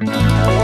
Bye.